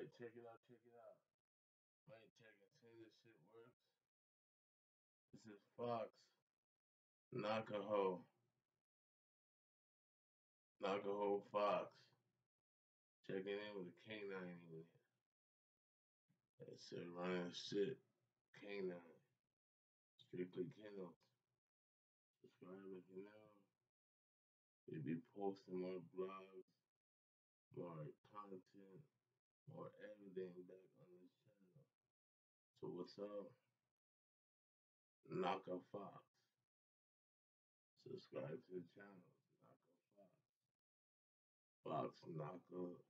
Alright, check it out, check it out. Mic check and see this shit works. This is Fox. Nakaho. Nakaho Fox. Checking in with a canine in it. That's it, running shit. Canine. Strictly kennels. Subscribe if you know. We'll be posting more blogs, more content, more everything back on this channel. So what's up? Naka Fox. Subscribe to the channel. Naka Fox. Fox Farmland.